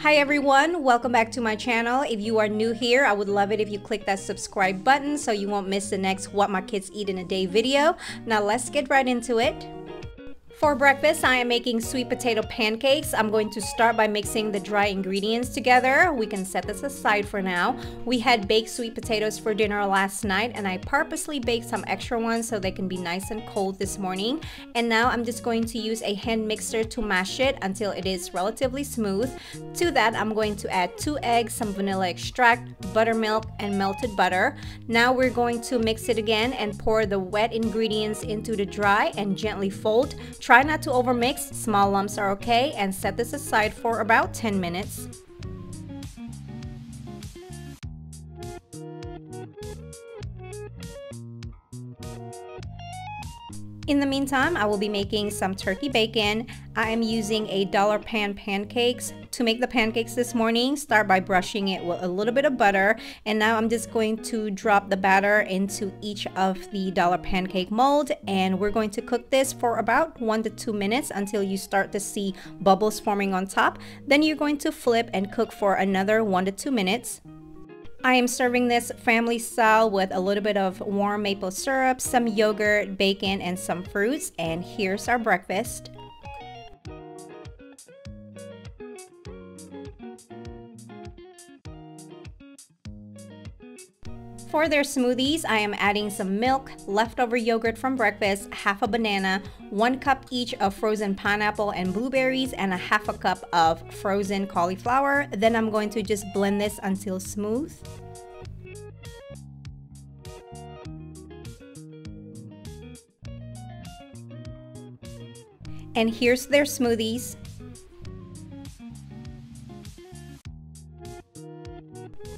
Hi everyone, welcome back to my channel. If you are new here, I would love it if you click that subscribe button so you won't miss the next What My Kids Eat in a Day video. Now let's get right into it. For breakfast, I am making sweet potato pancakes. I'm going to start by mixing the dry ingredients together. We can set this aside for now. We had baked sweet potatoes for dinner last night and I purposely baked some extra ones so they can be nice and cold this morning. And now I'm just going to use a hand mixer to mash it until it is relatively smooth. To that, I'm going to add two eggs, some vanilla extract, buttermilk, and melted butter. Now we're going to mix it again and pour the wet ingredients into the dry and gently fold Try not to overmix, small lumps are okay, and set this aside for about 10 minutes. In the meantime, I will be making some turkey bacon. I am using a dollar pan pancakes. To make the pancakes this morning, start by brushing it with a little bit of butter. And now I'm just going to drop the batter into each of the dollar pancake mold. And we're going to cook this for about one to two minutes until you start to see bubbles forming on top. Then you're going to flip and cook for another one to two minutes. I am serving this family style with a little bit of warm maple syrup, some yogurt, bacon, and some fruits. And here's our breakfast. For their smoothies, I am adding some milk, leftover yogurt from breakfast, half a banana, one cup each of frozen pineapple and blueberries, and a half a cup of frozen cauliflower. Then I'm going to just blend this until smooth. And here's their smoothies.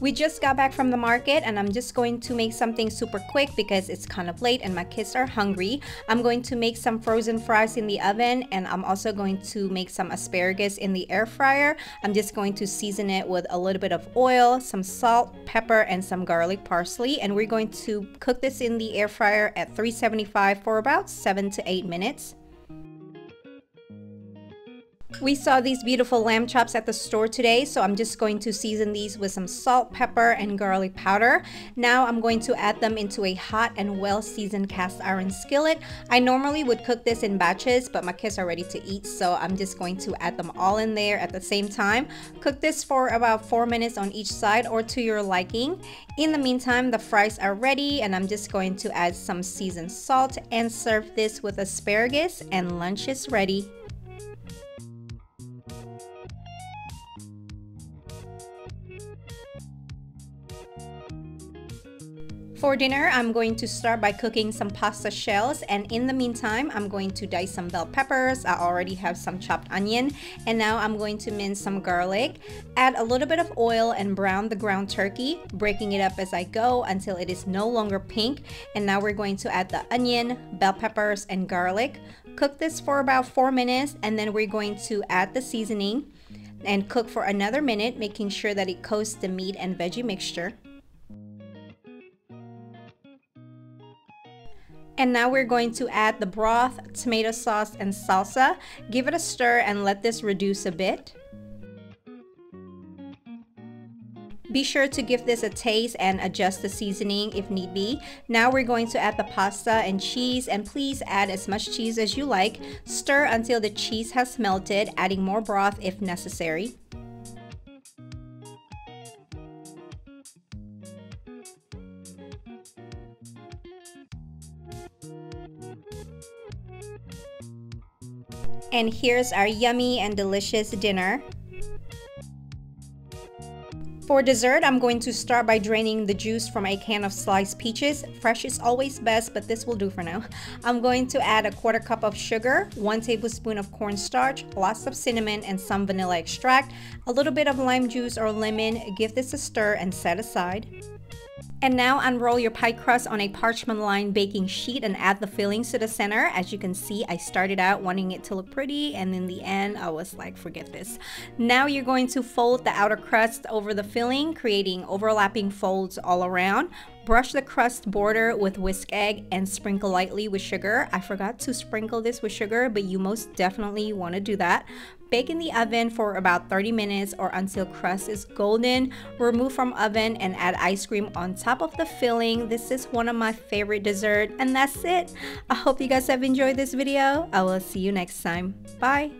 We just got back from the market and I'm just going to make something super quick because it's kind of late and my kids are hungry. I'm going to make some frozen fries in the oven and I'm also going to make some asparagus in the air fryer. I'm just going to season it with a little bit of oil, some salt, pepper, and some garlic parsley. And we're going to cook this in the air fryer at 375 for about 7 to 8 minutes. We saw these beautiful lamb chops at the store today, so I'm just going to season these with some salt, pepper, and garlic powder. Now I'm going to add them into a hot and well-seasoned cast iron skillet. I normally would cook this in batches, but my kids are ready to eat, so I'm just going to add them all in there at the same time. Cook this for about 4 minutes on each side or to your liking. In the meantime, the fries are ready, and I'm just going to add some seasoned salt and serve this with asparagus, and lunch is ready. For dinner, I'm going to start by cooking some pasta shells and in the meantime, I'm going to dice some bell peppers. I already have some chopped onion and now I'm going to mince some garlic. Add a little bit of oil and brown the ground turkey, breaking it up as I go until it is no longer pink. And now we're going to add the onion, bell peppers, and garlic. Cook this for about four minutes and then we're going to add the seasoning and cook for another minute, making sure that it coats the meat and veggie mixture. And now we're going to add the broth, tomato sauce, and salsa. Give it a stir and let this reduce a bit. Be sure to give this a taste and adjust the seasoning if need be. Now we're going to add the pasta and cheese and please add as much cheese as you like. Stir until the cheese has melted, adding more broth if necessary. And here's our yummy and delicious dinner. For dessert, I'm going to start by draining the juice from a can of sliced peaches. Fresh is always best, but this will do for now. I'm going to add a quarter cup of sugar, one tablespoon of cornstarch, lots of cinnamon, and some vanilla extract, a little bit of lime juice or lemon. Give this a stir and set aside. And now unroll your pie crust on a parchment lined baking sheet and add the fillings to the center. As you can see, I started out wanting it to look pretty and in the end I was like, forget this. Now you're going to fold the outer crust over the filling, creating overlapping folds all around. Brush the crust border with whisk egg and sprinkle lightly with sugar. I forgot to sprinkle this with sugar, but you most definitely want to do that. Bake in the oven for about 30 minutes or until crust is golden. Remove from oven and add ice cream on top of the filling. This is one of my favorite dessert and that's it. I hope you guys have enjoyed this video. I will see you next time. Bye.